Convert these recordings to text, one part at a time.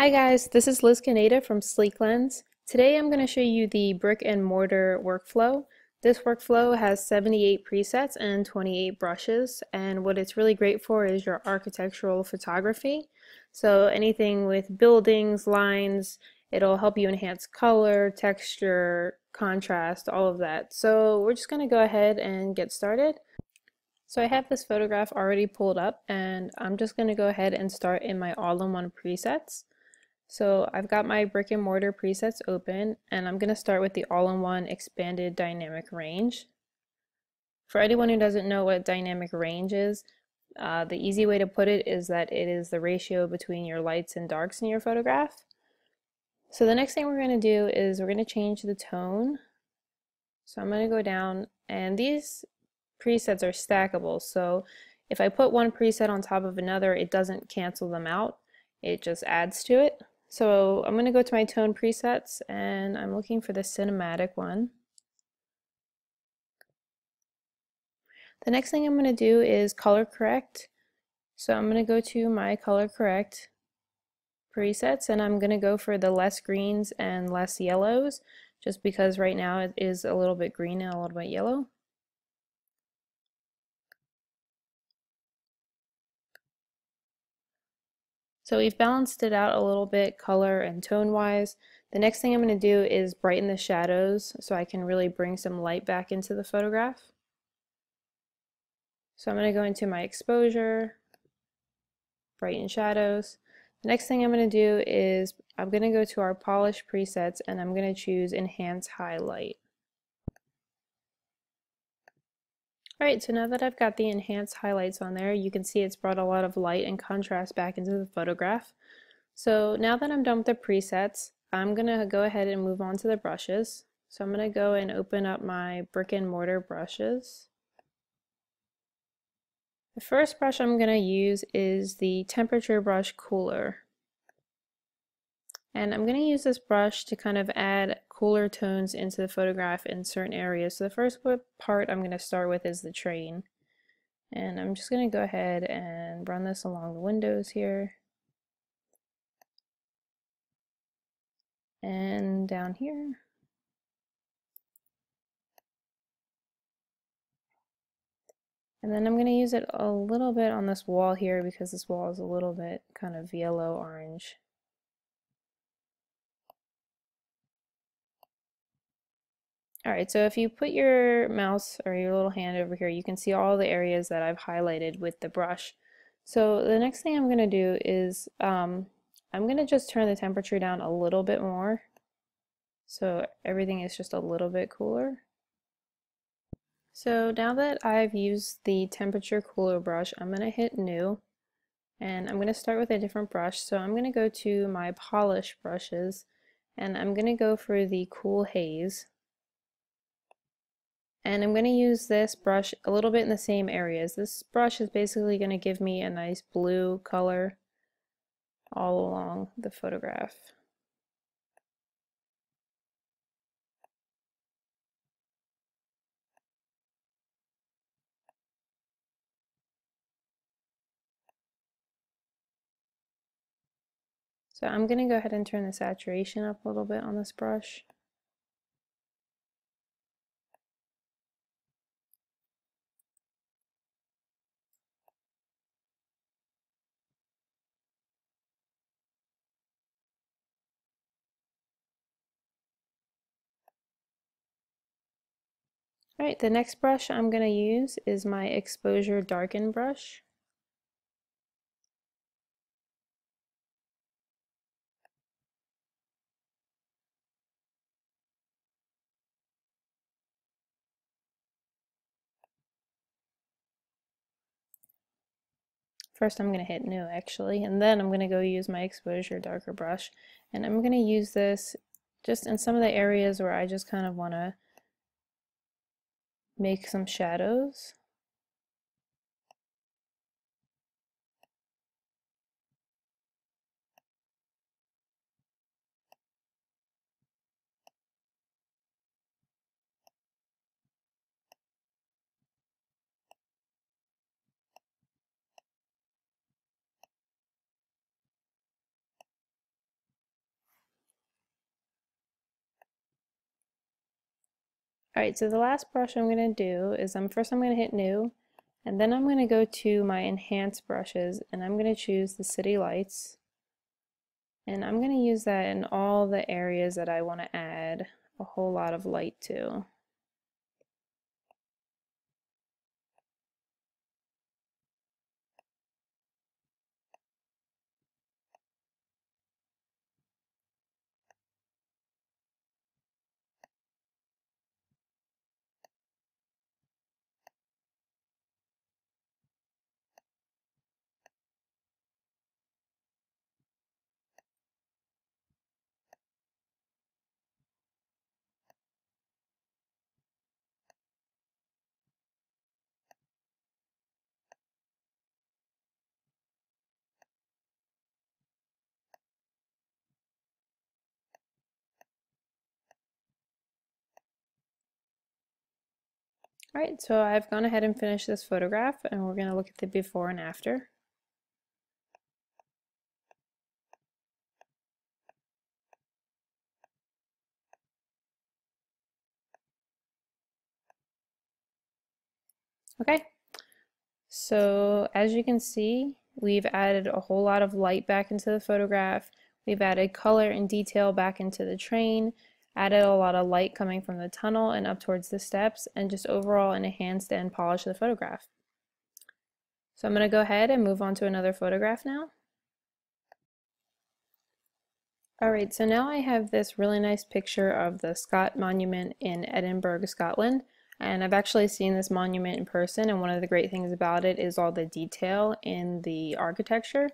Hi guys, this is Liz Kaneda from Sleeklens. Today I'm going to show you the brick and mortar workflow. This workflow has 78 presets and 28 brushes and what it's really great for is your architectural photography. So anything with buildings, lines, it'll help you enhance color, texture, contrast, all of that. So we're just going to go ahead and get started. So I have this photograph already pulled up and I'm just going to go ahead and start in my all-in-one presets. So I've got my brick and mortar presets open and I'm going to start with the all-in-one expanded dynamic range. For anyone who doesn't know what dynamic range is, uh, the easy way to put it is that it is the ratio between your lights and darks in your photograph. So the next thing we're going to do is we're going to change the tone. So I'm going to go down and these presets are stackable. So if I put one preset on top of another, it doesn't cancel them out. It just adds to it. So I'm going to go to my tone presets and I'm looking for the cinematic one. The next thing I'm going to do is color correct. So I'm going to go to my color correct presets and I'm going to go for the less greens and less yellows just because right now it is a little bit green and a little bit yellow. So we've balanced it out a little bit color and tone wise. The next thing I'm going to do is brighten the shadows so I can really bring some light back into the photograph. So I'm going to go into my exposure, brighten shadows. The next thing I'm going to do is I'm going to go to our polish presets and I'm going to choose enhance highlight. Alright, so now that I've got the enhanced highlights on there, you can see it's brought a lot of light and contrast back into the photograph. So now that I'm done with the presets, I'm going to go ahead and move on to the brushes. So I'm going to go and open up my brick and mortar brushes. The first brush I'm going to use is the temperature brush cooler. And I'm going to use this brush to kind of add cooler tones into the photograph in certain areas. So the first part I'm going to start with is the train. And I'm just going to go ahead and run this along the windows here. And down here. And then I'm going to use it a little bit on this wall here because this wall is a little bit kind of yellow orange. Alright, so if you put your mouse or your little hand over here, you can see all the areas that I've highlighted with the brush. So the next thing I'm going to do is um, I'm going to just turn the temperature down a little bit more so everything is just a little bit cooler. So now that I've used the temperature cooler brush, I'm going to hit new and I'm going to start with a different brush. So I'm going to go to my polish brushes and I'm going to go for the cool haze and I'm going to use this brush a little bit in the same areas. This brush is basically going to give me a nice blue color all along the photograph. So I'm going to go ahead and turn the saturation up a little bit on this brush. Alright, the next brush I'm going to use is my Exposure Darken brush. First I'm going to hit new actually, and then I'm going to go use my exposure darker brush. And I'm going to use this just in some of the areas where I just kind of want to make some shadows. Alright, so the last brush I'm going to do is I'm first I'm going to hit new and then I'm going to go to my enhance brushes and I'm going to choose the city lights and I'm going to use that in all the areas that I want to add a whole lot of light to. Alright, so I've gone ahead and finished this photograph and we're going to look at the before and after. Okay, so as you can see, we've added a whole lot of light back into the photograph. We've added color and detail back into the train, added a lot of light coming from the tunnel and up towards the steps, and just overall enhanced and polished the photograph. So I'm going to go ahead and move on to another photograph now. Alright, so now I have this really nice picture of the Scott Monument in Edinburgh, Scotland. And I've actually seen this monument in person, and one of the great things about it is all the detail in the architecture.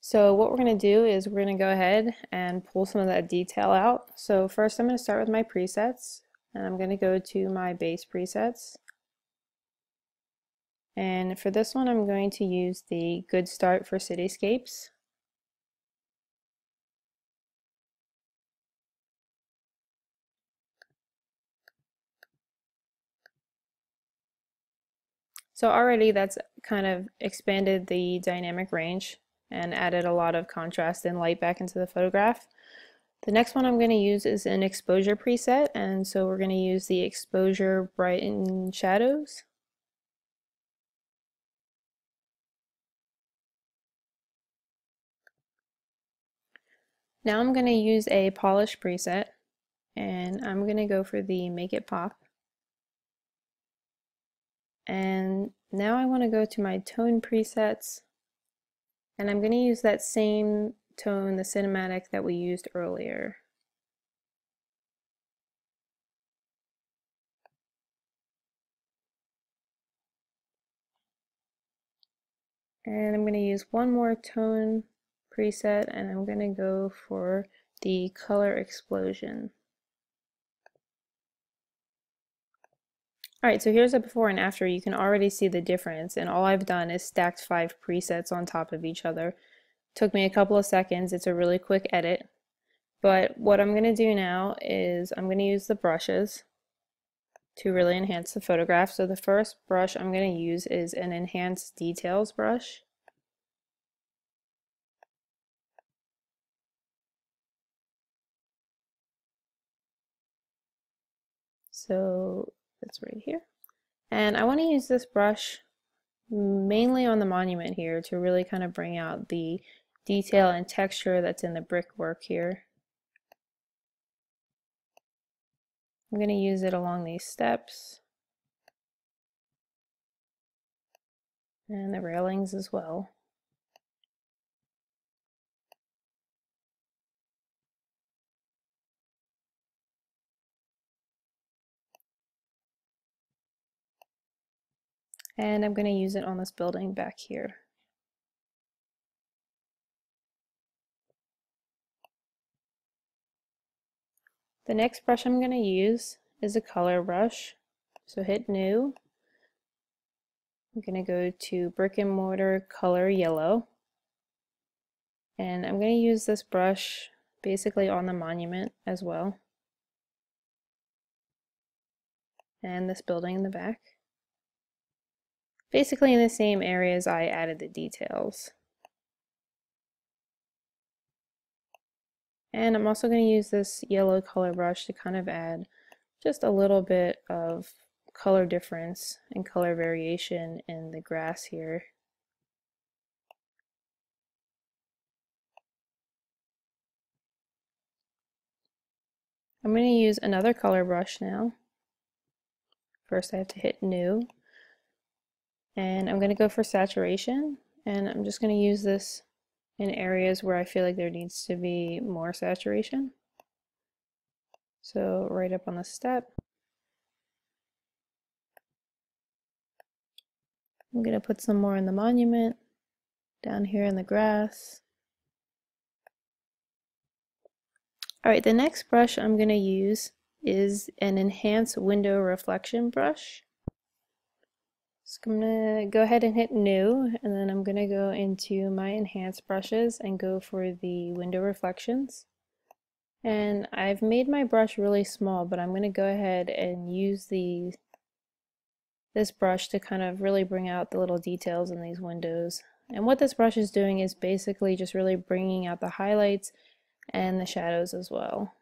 So what we're going to do is we're going to go ahead and pull some of that detail out. So first I'm going to start with my presets, and I'm going to go to my base presets. And for this one, I'm going to use the Good Start for Cityscapes. So already that's kind of expanded the dynamic range and added a lot of contrast and light back into the photograph. The next one I'm going to use is an exposure preset and so we're going to use the exposure brighten shadows. Now I'm going to use a polish preset and I'm going to go for the make it pop. And now I want to go to my tone presets and I'm going to use that same tone, the cinematic that we used earlier. And I'm going to use one more tone preset and I'm going to go for the color explosion. Alright, so here's a before and after. You can already see the difference and all I've done is stacked five presets on top of each other. Took me a couple of seconds. It's a really quick edit. But what I'm going to do now is I'm going to use the brushes to really enhance the photograph. So the first brush I'm going to use is an enhanced details brush. So that's right here. And I want to use this brush mainly on the monument here to really kind of bring out the detail and texture that's in the brickwork here. I'm going to use it along these steps and the railings as well. And I'm going to use it on this building back here. The next brush I'm going to use is a color brush. So hit new. I'm going to go to brick and mortar color yellow. And I'm going to use this brush basically on the monument as well. And this building in the back basically in the same areas I added the details. And I'm also going to use this yellow color brush to kind of add just a little bit of color difference and color variation in the grass here. I'm going to use another color brush now. First I have to hit new and I'm going to go for saturation and I'm just going to use this in areas where I feel like there needs to be more saturation. So right up on the step. I'm going to put some more in the monument, down here in the grass. Alright, the next brush I'm going to use is an Enhance Window Reflection brush. So I'm going to go ahead and hit new and then I'm going to go into my enhance brushes and go for the window reflections. And I've made my brush really small but I'm going to go ahead and use the this brush to kind of really bring out the little details in these windows. And what this brush is doing is basically just really bringing out the highlights and the shadows as well.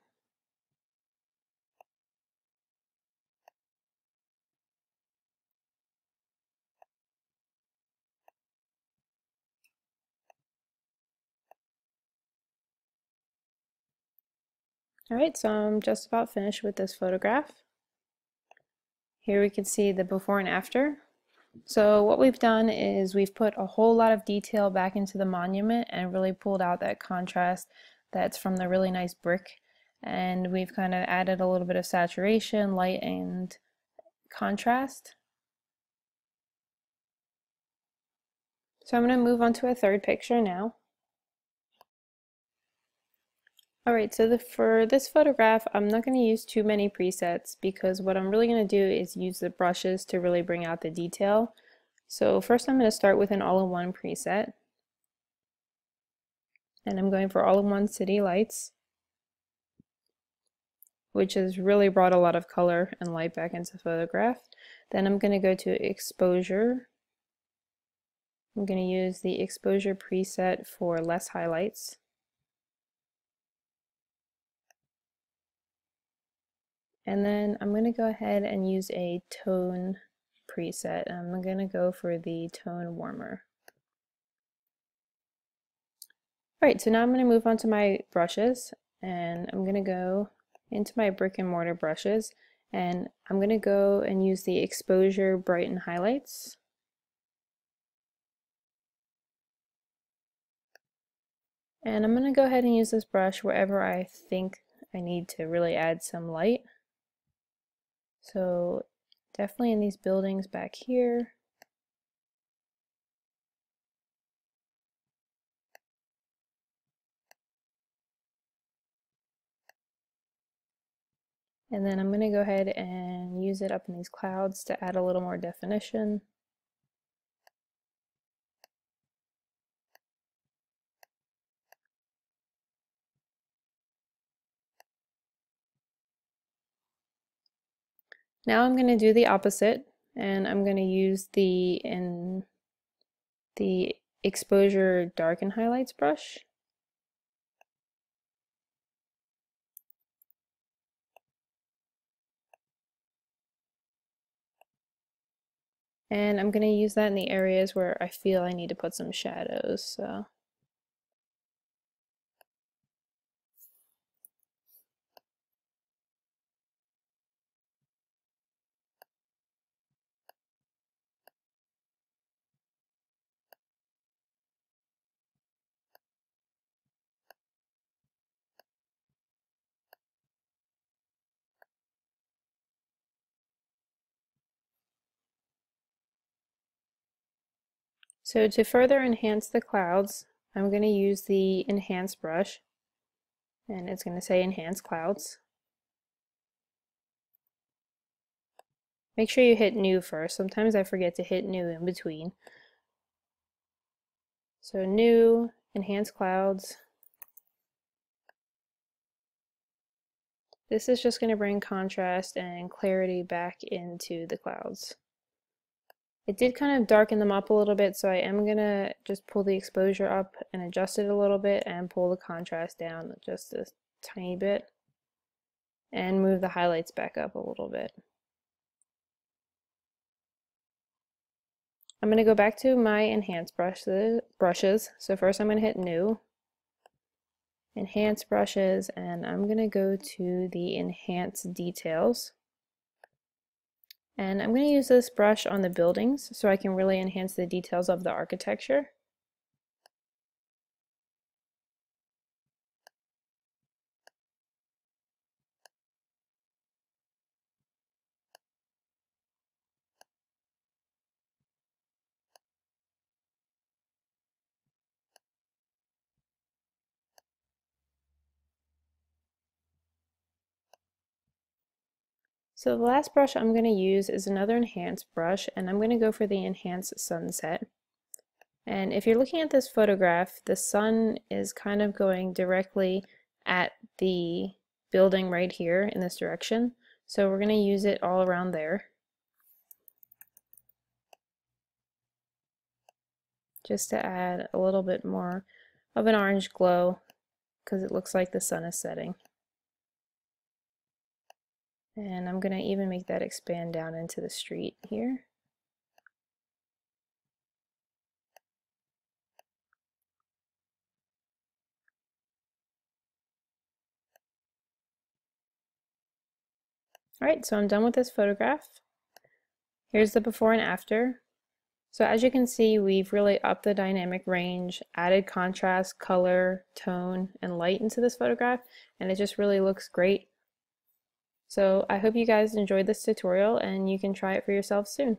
Alright, so I'm just about finished with this photograph. Here we can see the before and after. So what we've done is we've put a whole lot of detail back into the monument and really pulled out that contrast that's from the really nice brick. And we've kind of added a little bit of saturation, light, and contrast. So I'm going to move on to a third picture now. Alright, so the, for this photograph, I'm not going to use too many presets because what I'm really going to do is use the brushes to really bring out the detail. So first I'm going to start with an all-in-one preset. And I'm going for all-in-one city lights, which has really brought a lot of color and light back into the photograph. Then I'm going to go to exposure. I'm going to use the exposure preset for less highlights. And then I'm going to go ahead and use a tone preset. I'm going to go for the tone warmer. Alright, so now I'm going to move on to my brushes and I'm going to go into my brick and mortar brushes and I'm going to go and use the exposure brighten highlights. And I'm going to go ahead and use this brush wherever I think I need to really add some light. So definitely in these buildings back here. And then I'm going to go ahead and use it up in these clouds to add a little more definition. Now I'm going to do the opposite and I'm going to use the in the exposure darken highlights brush. And I'm going to use that in the areas where I feel I need to put some shadows. So So to further enhance the clouds, I'm going to use the Enhance brush, and it's going to say Enhance Clouds. Make sure you hit New first. Sometimes I forget to hit New in between. So New, Enhance Clouds. This is just going to bring contrast and clarity back into the clouds. It did kind of darken them up a little bit, so I am going to just pull the exposure up and adjust it a little bit and pull the contrast down just a tiny bit. and move the highlights back up a little bit. I'm going to go back to my enhance brushes, brushes. So first I'm going to hit new, enhance brushes, and I'm going to go to the enhance details. And I'm going to use this brush on the buildings so I can really enhance the details of the architecture. So the last brush I'm going to use is another enhance brush and I'm going to go for the enhance sunset. And if you're looking at this photograph, the sun is kind of going directly at the building right here in this direction. So we're going to use it all around there. Just to add a little bit more of an orange glow because it looks like the sun is setting. And I'm going to even make that expand down into the street here. Alright, so I'm done with this photograph. Here's the before and after. So as you can see, we've really upped the dynamic range, added contrast, color, tone, and light into this photograph, and it just really looks great. So I hope you guys enjoyed this tutorial and you can try it for yourself soon.